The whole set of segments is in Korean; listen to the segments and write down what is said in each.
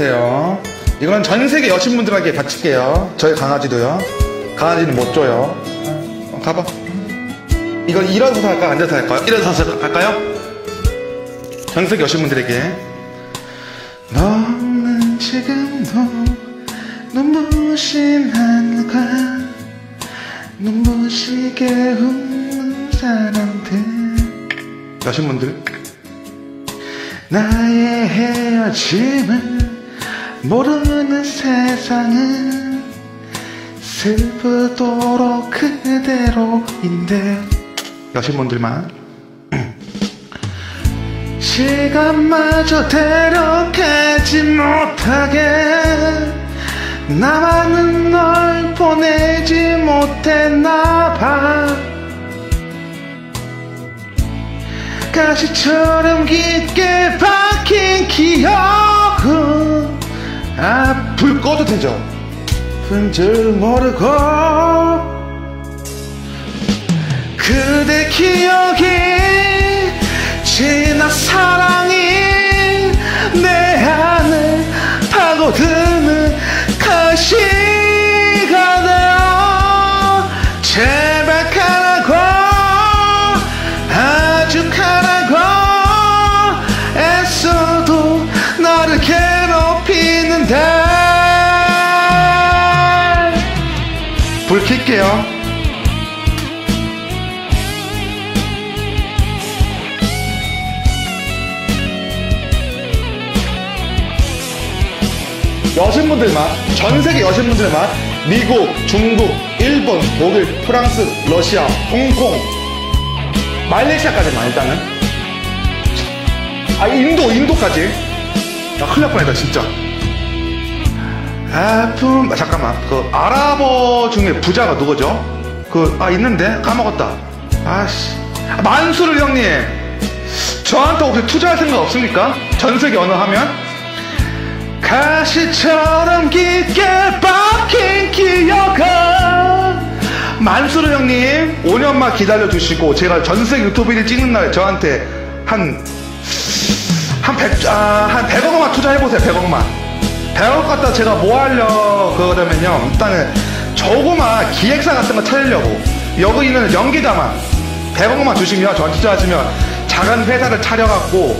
해주세요. 이건 전 세계 여신분들에게 바칠게요. 저희 강아지도요. 강아지는 못 줘요. 어, 가봐. 이건 일어서서 할까요? 앉아서 할까요? 일어서서 할까요? 전 세계 여신분들에게. 너는 지금도 눈부신 하늘과 눈부시게 웃는 사람들 여신분들 나의 헤어짐을 모르는 세상은 슬프도록 그대로인데. 여신분들만. 시간마저 데려가지 못하게. 나만은 널 보내지 못했나봐. 가시처럼 깊게 박힌 기억은 아, 불 꺼도 되죠? 분줄 모르고 그대 기억이 지나 사랑이 내 안을 파고드 켤게요. 여신분들만 전 세계 여신분들만 미국, 중국, 일본, 독일, 프랑스, 러시아, 홍콩, 말레이시아까지만 일단은. 아 인도, 인도까지. 야 큰일 날 뻔했다 진짜 아픔 아, 잠깐만. 그 아랍어 중에 부자가 누구죠? 그 아 있는데? 까먹었다. 아씨. 만수르 형님 저한테 혹시 투자할 생각 없습니까? 전 세계 언어 하면? 가시처럼 깊게 박힌 기억은 만수르 형님 5년만 기다려주시고 제가 전세계 유튜브 를 찍는 날 저한테 한한 100, 아, 한 100억만 투자해보세요 100억만 100억 갖다 제가 뭐 하려 그러면요 일단은 조그마 기획사 같은 거 차리려고 여기 있는 연기자만 100억만 주시면 저한테 투자하시면 작은 회사를 차려갖고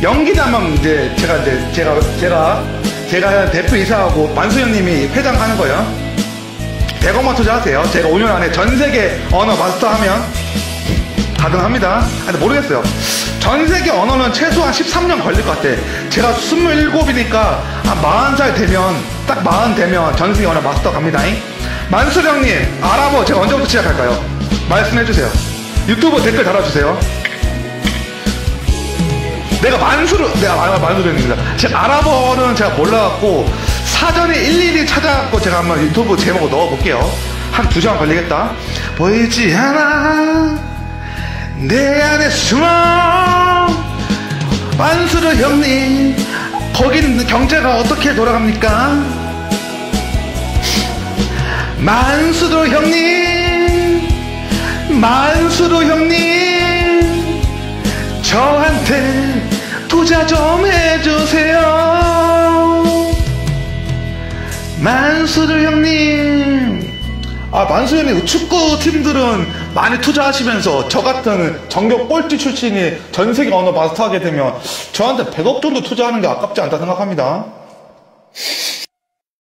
연기자만 이제 제가 이제 제가 제가 제가 대표이사하고 만수형님이 회장 하는 거예요. 100억만 투자하세요. 제가 5년 안에 전 세계 언어 마스터하면 가능합니다. 근데 모르겠어요. 전 세계 언어는 최소한 13년 걸릴 것 같아. 제가 27이니까 한 40살 되면 딱 40 되면 전 세계 언어 마스터 갑니다. 만수령님 아랍어 제가 언제부터 시작할까요? 말씀해주세요. 유튜브 댓글 달아주세요. 내가 만수르, 내가 말, 만수르입니다. 제가 아랍어는 제가 몰라갖고 사전에 일일이 찾아갖고 제가 한번 유튜브 제목을 넣어볼게요. 한 두 시간 걸리겠다. 보이지 않아 내 안에 숨어 만수르 형님 거긴 경제가 어떻게 돌아갑니까? 만수르 형님 만수르 형님 저한테 투자 좀 해주세요. 만수르 형님. 아, 만수 형님, 축구 팀들은 많이 투자하시면서 저 같은 전격 꼴찌 출신이 전 세계 언어 마스터하게 되면 저한테 100억 정도 투자하는 게 아깝지 않다 생각합니다.